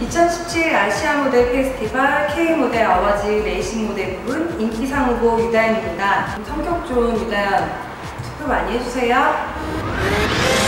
2017 아시아 모델 페스티벌 K 모델 어워즈 레이싱 모델 부분 인기상 후보 유다현입니다. 성격 좋은 유다현 투표 많이 해주세요.